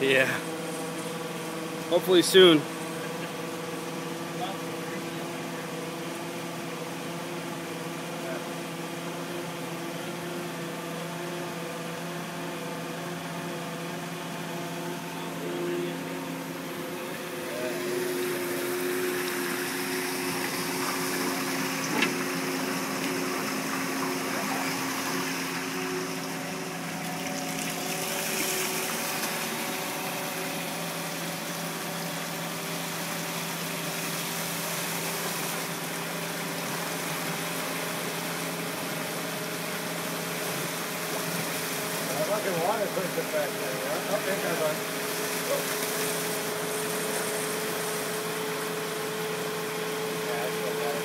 Yeah. Hopefully soon. Fucking water pushed it back there. Yeah? Okay, never mind. Yeah, I still got it.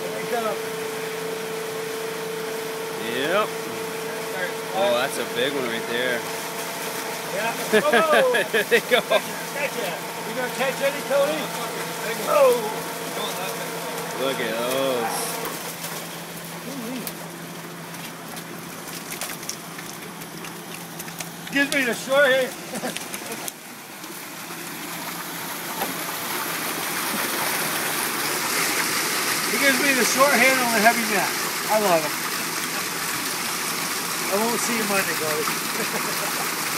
Here we come. Yep. Oh, that's a big one right there. Yeah. Whoa! Oh! there they go. Catch it. You gonna catch any, Tony? Oh! oh! Look at those. Gives me the short hair. he gives me the short handle and the heavy net. I love him. I won't see him Monday, Cody.